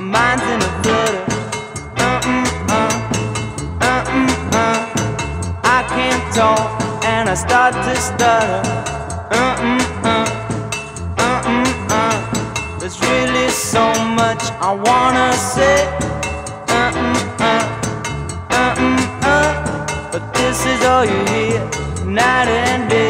mind's in a flutter. Uh-uh-uh, uh-uh, uh-uh-uh. I can't talk and I start to stutter. Uh-uh-uh, uh-uh-uh. There's really so much I wanna say. Uh-uh-uh, uh-uh-uh. But this is all you hear night and day.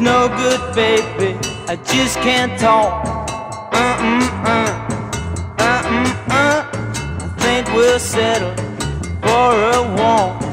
No good, baby. I just can't talk. Uh-uh-uh. Uh-uh-uh. I think we'll settle for a walk.